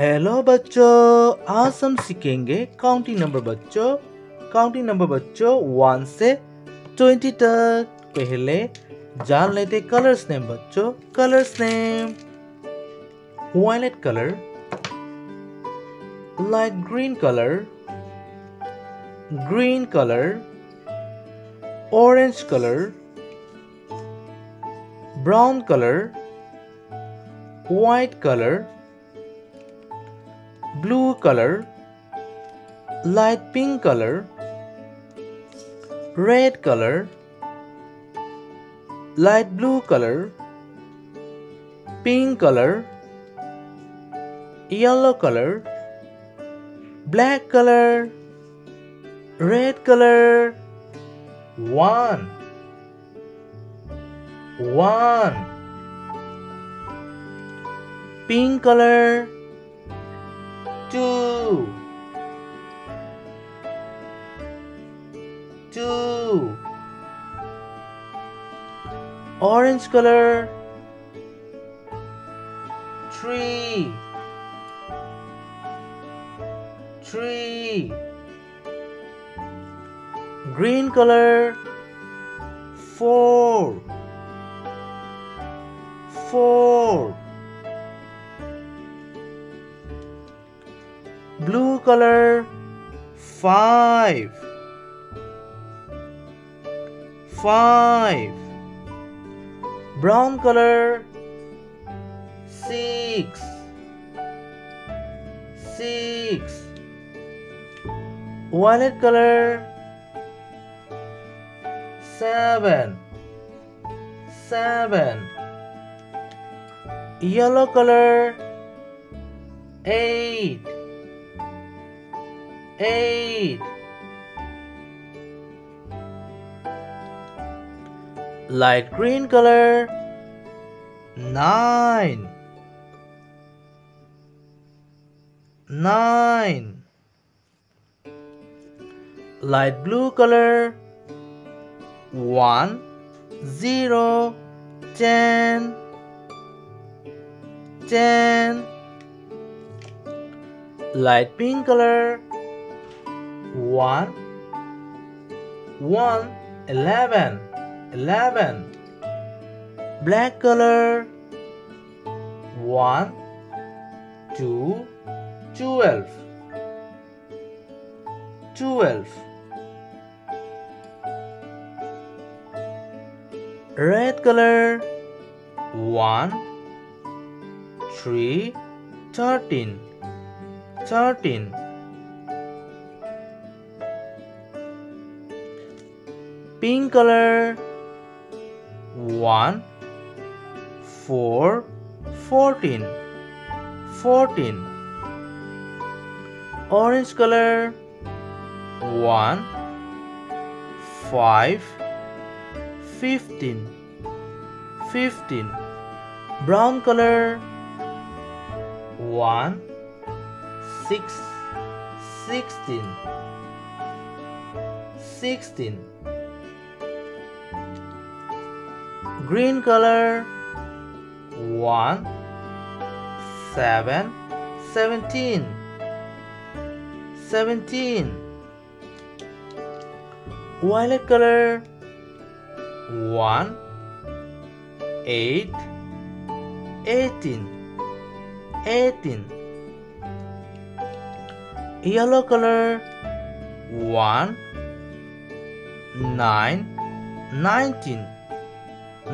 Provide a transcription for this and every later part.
Hello बच्चों। आज हम सीखेंगे काउंटिंग नंबर बच्चों। काउंटिंग नंबर बच्चों वन से ट्वेंटी तक। पहले जान लेते कलर्स नेम बच्चों। Colours name violet colour light green colour green colour orange colour brown colour white color blue color light pink color red color light blue color pink color yellow color black color red color. One. One. Pink color two two orange color. Three three green color. Four. Four blue color five. Five. Brown color six. Six. Violet color seven. Seven. Yellow color eight eight light green color nine. Nine. Light blue color one zero ten. Ten. Light pink color one one eleven eleven. Black color. One two twelve. Twelve. Red color. One three thirteen. Thirteen pink color. One four fourteen fourteen. Orange color. One five fifteen fifteen. Brown color. One six sixteen sixteen green color one seven seventeen. Seventeen. Violet color one eight eighteen. Eighteen. Yellow color one nine nineteen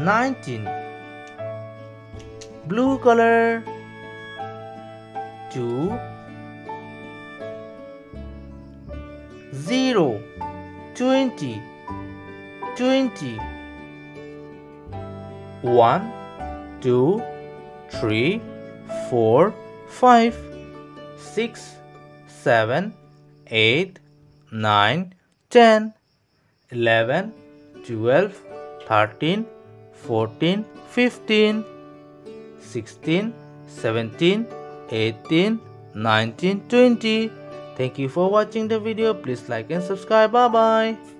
19 blue color. 2 0 20 20 1 2 3 4 5 6 7 8 9 10 11 12 13 14 15 16 17 18 19 20 thank you for watching the video. Please like and subscribe. Bye bye